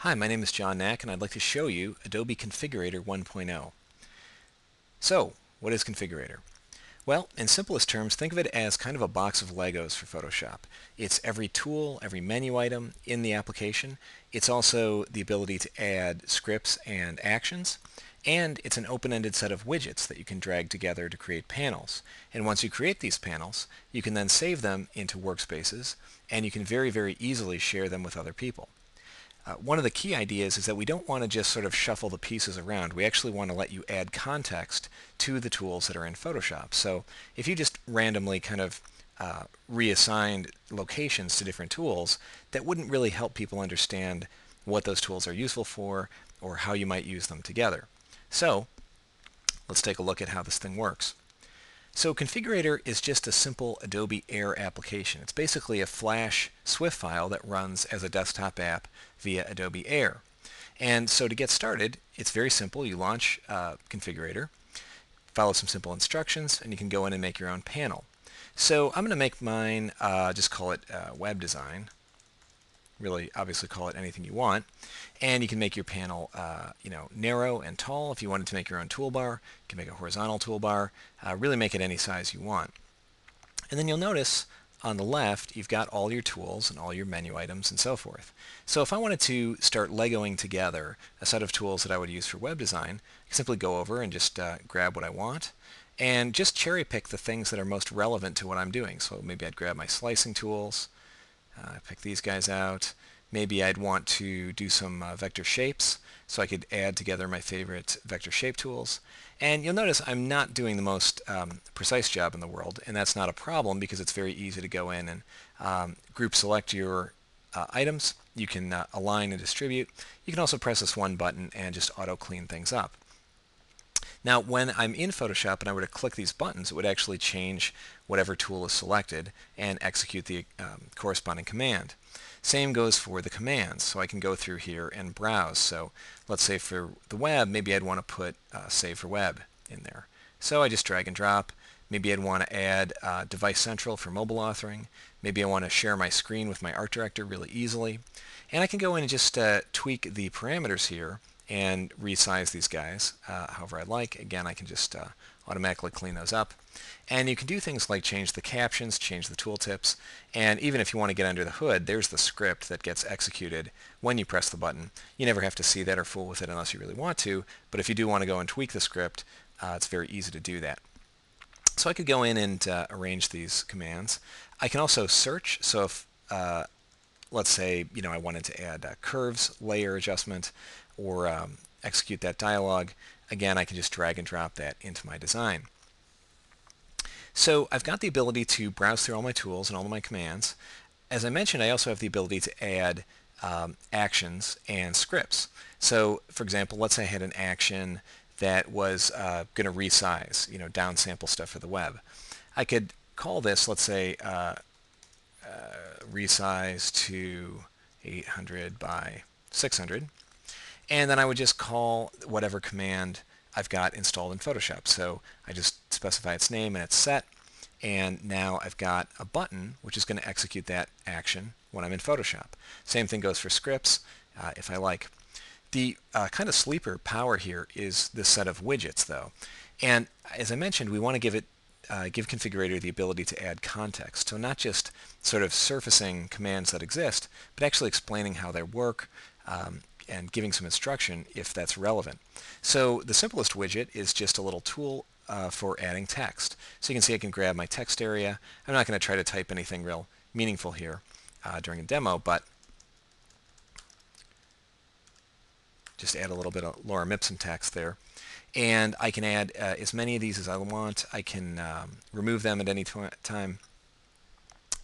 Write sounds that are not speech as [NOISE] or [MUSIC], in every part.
Hi, my name is John Nack and I'd like to show you Adobe Configurator 1.0. So, what is Configurator? Well, in simplest terms, think of it as kind of a box of Legos for Photoshop. It's every tool, every menu item in the application. It's also the ability to add scripts and actions. And it's an open-ended set of widgets that you can drag together to create panels. And once you create these panels, you can then save them into workspaces, and you can very, very easily share them with other people. Uh, one of the key ideas is that we don't want to just sort of shuffle the pieces around. We actually want to let you add context to the tools that are in Photoshop. So if you just randomly kind of uh, reassigned locations to different tools, that wouldn't really help people understand what those tools are useful for or how you might use them together. So let's take a look at how this thing works. So Configurator is just a simple Adobe Air application. It's basically a Flash SWF file that runs as a desktop app via Adobe Air. And so to get started, it's very simple. You launch uh, Configurator, follow some simple instructions, and you can go in and make your own panel. So I'm going to make mine, uh, just call it uh, Web Design really obviously call it anything you want. And you can make your panel uh, you know, narrow and tall. If you wanted to make your own toolbar, you can make a horizontal toolbar. Uh, really make it any size you want. And then you'll notice on the left, you've got all your tools and all your menu items and so forth. So if I wanted to start Legoing together a set of tools that I would use for web design, I simply go over and just uh, grab what I want and just cherry pick the things that are most relevant to what I'm doing. So maybe I'd grab my slicing tools, uh, pick these guys out. Maybe I'd want to do some uh, vector shapes so I could add together my favorite vector shape tools. And you'll notice I'm not doing the most um, precise job in the world, and that's not a problem because it's very easy to go in and um, group select your uh, items. You can uh, align and distribute. You can also press this one button and just auto clean things up. Now, when I'm in Photoshop and I were to click these buttons, it would actually change whatever tool is selected and execute the um, corresponding command. Same goes for the commands. So I can go through here and browse. So let's say for the web, maybe I'd want to put uh, Save for Web in there. So I just drag and drop. Maybe I'd want to add uh, Device Central for mobile authoring. Maybe I want to share my screen with my art director really easily. And I can go in and just uh, tweak the parameters here and resize these guys uh, however I like. Again, I can just uh, automatically clean those up. And you can do things like change the captions, change the tooltips, and even if you want to get under the hood, there's the script that gets executed when you press the button. You never have to see that or fool with it unless you really want to, but if you do want to go and tweak the script, uh, it's very easy to do that. So I could go in and uh, arrange these commands. I can also search, so if uh, let's say you know I wanted to add curves, layer adjustment, or um, execute that dialog, again, I can just drag and drop that into my design. So I've got the ability to browse through all my tools and all of my commands. As I mentioned, I also have the ability to add um, actions and scripts. So for example, let's say I had an action that was uh, going to resize, you know, downsample stuff for the web. I could call this, let's say, uh, uh, resize to 800 by 600 and then I would just call whatever command I've got installed in Photoshop. So I just specify its name and it's set, and now I've got a button which is going to execute that action when I'm in Photoshop. Same thing goes for scripts uh, if I like. The uh, kind of sleeper power here is this set of widgets though. And as I mentioned, we want to give it uh, give Configurator the ability to add context. So not just sort of surfacing commands that exist, but actually explaining how they work, um, and giving some instruction if that's relevant. So the simplest widget is just a little tool uh, for adding text. So you can see I can grab my text area. I'm not going to try to type anything real meaningful here uh, during a demo, but just add a little bit of Lorem Ipsum text there. And I can add uh, as many of these as I want. I can um, remove them at any time.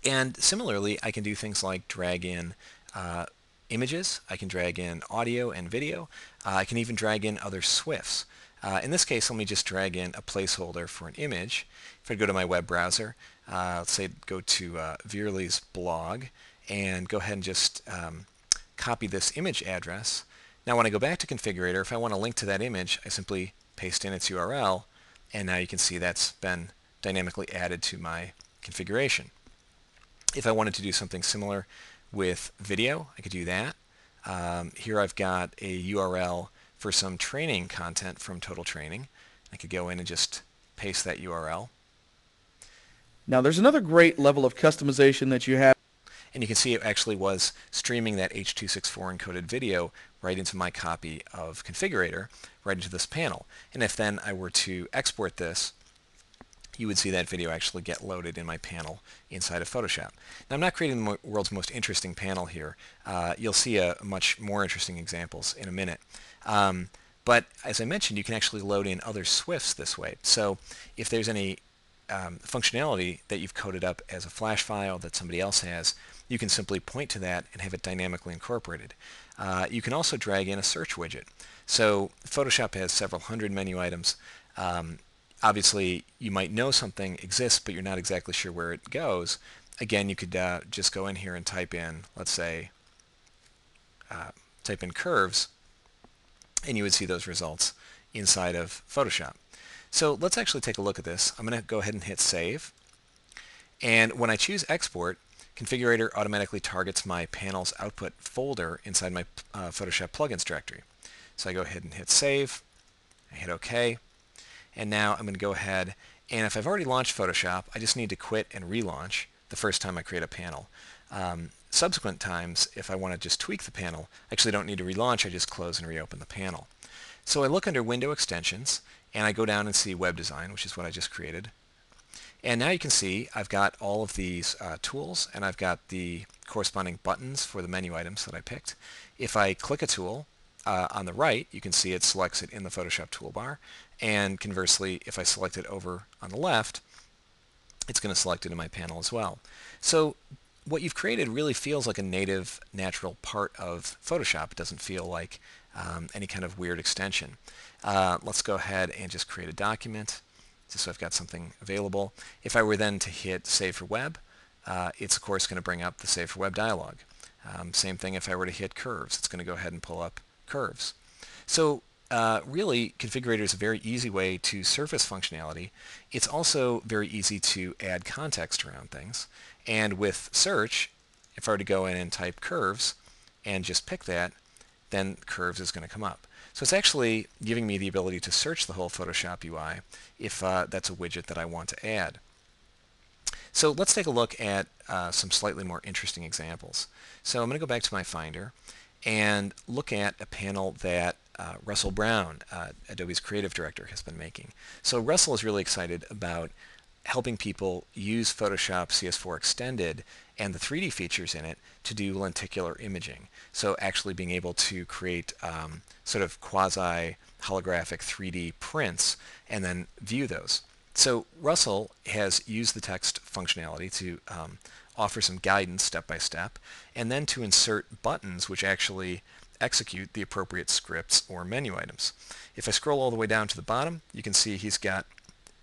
And similarly, I can do things like drag in uh, images. I can drag in audio and video. Uh, I can even drag in other SWFs. Uh, in this case, let me just drag in a placeholder for an image. If I go to my web browser, uh, let's say go to uh, blog and go ahead and just um, copy this image address. Now when I go back to Configurator, if I want to link to that image, I simply paste in its URL and now you can see that's been dynamically added to my configuration. If I wanted to do something similar with video, I could do that. Um, here I've got a URL for some training content from Total Training. I could go in and just paste that URL. Now there's another great level of customization that you have. And you can see it actually was streaming that H.264 encoded video right into my copy of Configurator, right into this panel. And if then I were to export this, you would see that video actually get loaded in my panel inside of Photoshop. Now I'm not creating the world's most interesting panel here. Uh, you'll see a much more interesting examples in a minute. Um, but as I mentioned, you can actually load in other SWFs this way. So if there's any um, functionality that you've coded up as a flash file that somebody else has, you can simply point to that and have it dynamically incorporated. Uh, you can also drag in a search widget. So Photoshop has several hundred menu items. Um, obviously, you might know something exists, but you're not exactly sure where it goes. Again, you could uh, just go in here and type in, let's say, uh, type in curves, and you would see those results inside of Photoshop. So let's actually take a look at this. I'm going to go ahead and hit save. And when I choose export, Configurator automatically targets my panels output folder inside my uh, Photoshop plugins directory. So I go ahead and hit save. I hit OK. And now I'm going to go ahead and if I've already launched Photoshop, I just need to quit and relaunch the first time I create a panel. Um, subsequent times, if I want to just tweak the panel, I actually don't need to relaunch, I just close and reopen the panel. So I look under Window Extensions, and I go down and see Web Design, which is what I just created. And now you can see I've got all of these uh, tools and I've got the corresponding buttons for the menu items that I picked. If I click a tool uh, on the right, you can see it selects it in the Photoshop toolbar. And conversely, if I select it over on the left, it's going to select it in my panel as well. So what you've created really feels like a native, natural part of Photoshop. It doesn't feel like um, any kind of weird extension. Uh, let's go ahead and just create a document just so I've got something available. If I were then to hit Save for Web, uh, it's of course going to bring up the Save for Web dialog. Um, same thing if I were to hit Curves. It's going to go ahead and pull up Curves. So uh, really, Configurator is a very easy way to surface functionality. It's also very easy to add context around things. And with search, if I were to go in and type curves and just pick that, then curves is going to come up. So it's actually giving me the ability to search the whole Photoshop UI if uh, that's a widget that I want to add. So let's take a look at uh, some slightly more interesting examples. So I'm going to go back to my Finder and look at a panel that uh, Russell Brown, uh, Adobe's creative director, has been making. So Russell is really excited about helping people use Photoshop CS4 Extended and the 3D features in it to do lenticular imaging. So actually being able to create um, sort of quasi holographic 3D prints and then view those. So Russell has used the text functionality to um, offer some guidance step by step and then to insert buttons which actually execute the appropriate scripts or menu items. If I scroll all the way down to the bottom, you can see he's got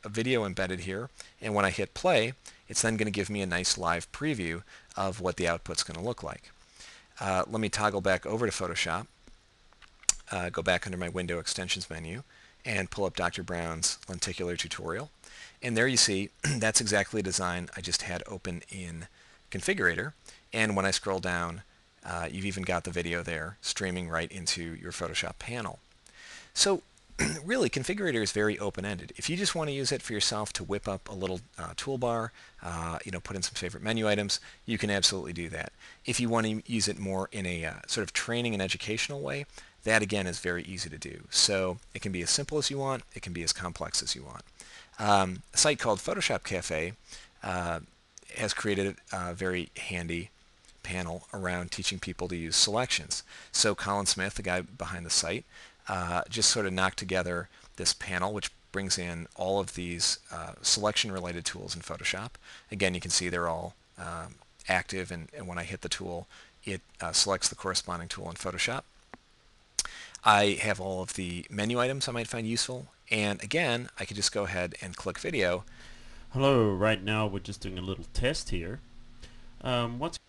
a video embedded here, and when I hit play, it's then going to give me a nice live preview of what the output's going to look like. Uh, let me toggle back over to Photoshop, uh, go back under my Window Extensions menu, and pull up Dr. Brown's lenticular tutorial. And there you see, [CLEARS THROAT] that's exactly a design I just had open in Configurator. And when I scroll down, uh, you've even got the video there streaming right into your Photoshop panel. So [CLEARS THROAT] really, Configurator is very open-ended. If you just want to use it for yourself to whip up a little uh, toolbar, uh, you know, put in some favorite menu items, you can absolutely do that. If you want to use it more in a uh, sort of training and educational way, that again is very easy to do. So it can be as simple as you want, it can be as complex as you want. Um, a site called Photoshop Cafe uh, has created a very handy panel around teaching people to use selections. So Colin Smith, the guy behind the site, uh, just sort of knocked together this panel which brings in all of these uh, selection related tools in Photoshop. Again, you can see they're all um, active and, and, when I hit the tool it uh, selects the corresponding tool in Photoshop. I have all of the menu items I might find useful and again I could just go ahead and click video. Hello, right now we're just doing a little test here. Um, what's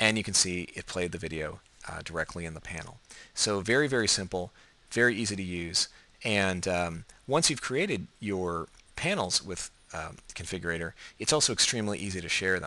and you can see it played the video uh, directly in the panel. So very, very simple very easy to use. And um, once you've created your panels with um, Configurator, it's also extremely easy to share them.